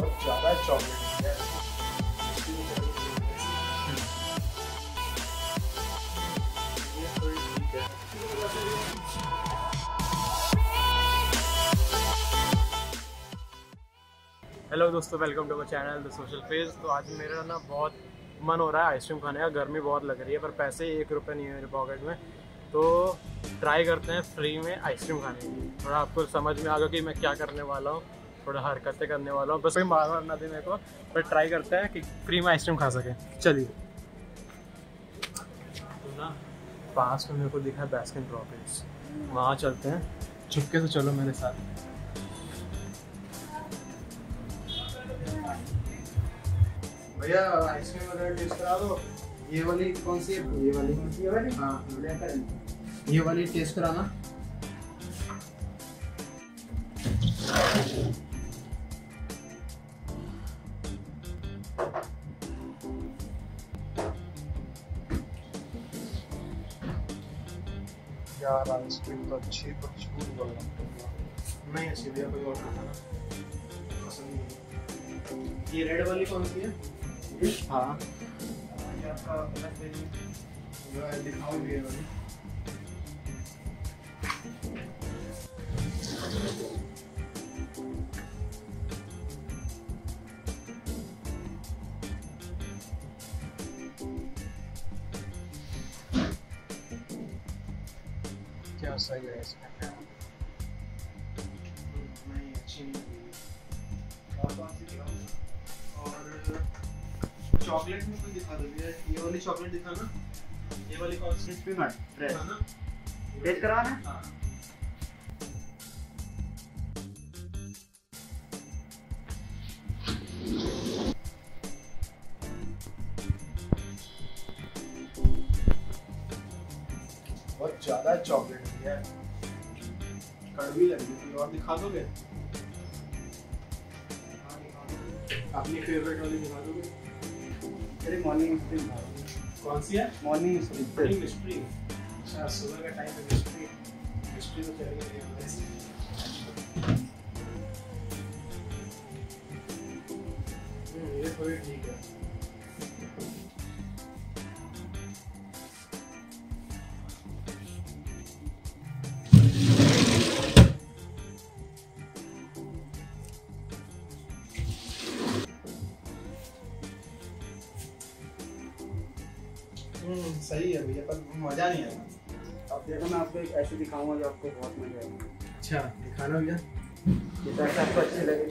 बहुत ज़्यादा चॉकलेट है हेलो दोस्तों welcome to my channel The Social Phase तो आज मेरा ना बहुत मन हो रहा है आइसक्रीम खाने का, गर्मी बहुत लग रही है, पर पैसे एक रुपये नहीं है मेरे पॉकेट में। तो ट्राई करते हैं फ्री में आइसक्रीम खाने की। थोड़ा आपको समझ में आ गया कि मैं क्या करने वाला हूँ। थोड़ा हरकतें करने वाला हूँ। बस कोई मार वार ना दे मेरे को। पर ट्राई करते हैं कि फ्री में आइसक्रीम खा सकें। चलिए। तो पास में मेरे को दिखा है बैस्किन रॉबिन्स वहाँ चलते हैं। चुपके से चलो मेरे साथ। भैया आइसक्रीम वगैरह टेस्ट करा दो। ये वाली कौन सी है? ये वाली ये वाली हाँ ये वाली टेस्ट कराना। यार आइसक्रीम तो अच्छी पर छूट बोल रहा हूँ। नहीं अच्छी भैया कोई और खाना? ना पसंद नहीं ये रेड वाली कौन सी है? हाँ। ये आपका है दिखाओ भी है। वाली क्या सही है इसमें? चॉकलेट में कोई दिखा दो ये वाली चॉकलेट दिखाना। ये वाली कौन सी? पीनट फ्रेश दिखाना टेस्ट कराना? हाँ। बहुत ज़्यादा चॉकलेट। है कड़वी लग रही थी और दिखा दोगे। अपनी फेवरेट वाली दिखा दोगे अरे मॉर्निंग स्प्रिंग कौन सी है मॉर्निंग स्प्रिंग मॉर्निंग अच्छा सुबह का टाइम है मिस्ट्री मिस्ट्री तो चली सही है भैया पर मज़ा नहीं आया। अब देखो मैं आपको एक ऐसे दिखाऊँगा जो आपको बहुत मज़ा आएगा। अच्छा दिखाना भैया। ये पैसे आपको अच्छे लगे।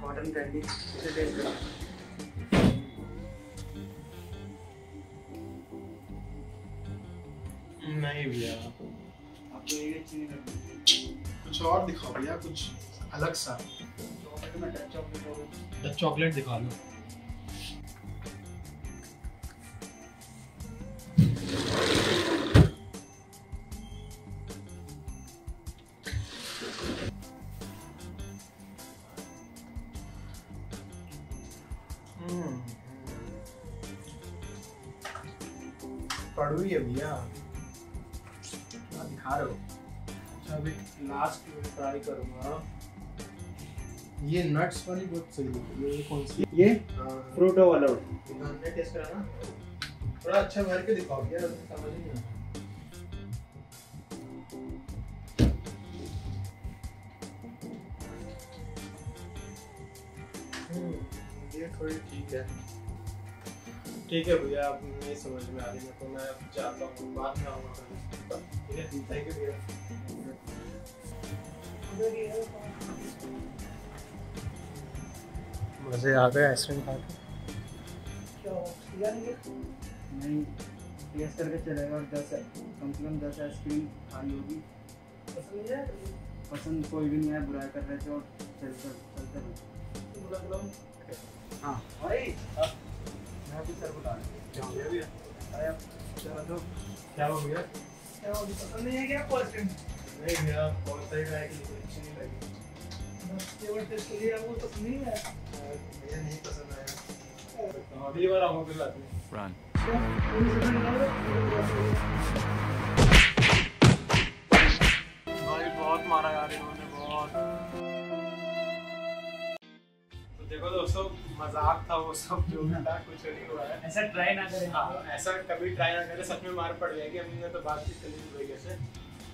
कॉटन कैंडी इसे टेस्ट करो। नहीं भैया। आपको ये चीनी लगेगी कुछ और दिखाओ भैया कुछ अलग सा। चॉकलेट चॉकलेट दिखा दो हम्म। कड़वी है। भैया क्या दिखा रहे हो। अच्छा अभी लास्ट में ट्राई करूँगा। ये नट्स वाली बहुत सही है। ये कौन सी ये हाँ, फ्रूट वाला हमने टेस्ट कराना थोड़ा अच्छा भर के दिखाओ यार समझ नहीं आता। थोड़ी ठीक है। ठीक है भैया अब नहीं समझ में आ रही मेरे को मैं अब जाता हूँ बाद में आऊँगा ठीक है? थैंक यू भैया। मज़े आ गए आइसक्रीम खा के। नहीं टेस्ट करके चलेगा और दस कम से कम दस आइसक्रीम खानी होगी। पसंद कोई भी नहीं है बुराई कर रहे थे और चलते चलते हाँ क्या हो गया क्या हो पसंद नहीं है क्या आपको आइसक्रीम नहीं भैया बहुत सही रहा है कि अच्छी नहीं लगी पसंद नहीं है मुझे नहीं पसंद आया अगली बार आऊँगा फिर रात में Run. भाई बहुत मारा यार इन्होंने, बहुत दोस्तों मज़ाक था वो सब जो भी था कुछ नहीं हुआ है। ऐसा ट्राई ना करें। हाँ ऐसा कभी ट्राई ना करें सच में मार पड़ जाएगी। हमने तो बात की चली तरीके से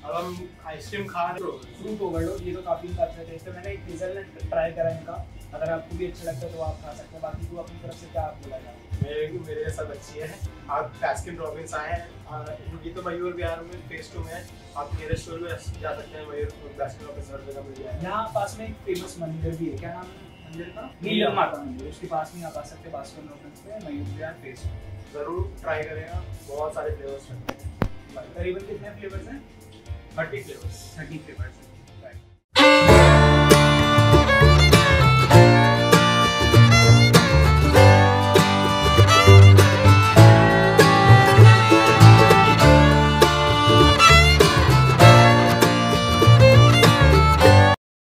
अब हम आइसक्रीम खा रहे हो। फ्रूट ओवरलोड ये तो काफ़ी अच्छा टेस्ट है मैंने एक रिज़ल्ट ट्राई करा इनका। अगर आपको भी अच्छा लगता है तो आप खा सकते हैं। बाकी तो अपनी तरफ़ से क्या आप बोला जाए मेरे मेरे सब अच्छी है। आप बैस्किन रॉबिन्स आए हैं। ये तो मयूर विहार में फेस टू में है। आप मेरे स्टोर में जा सकते हैं। मयूर बैस्किन रॉबिन्स हर जगह मिल जाएगा। यहाँ पास में एक फ़ेमस मंदिर भी है। क्या नाम है? का नीलम माता मंदिर उसके पास में आप आ सकते हैं बास्किन रॉबिन्स में मयूर विहार फेस ज़रूर ट्राई करेगा। बहुत सारे फ्लेवर्स हैं। करीबन कितने फ्लेवर्स हैं? Thirty flavours thirty flavours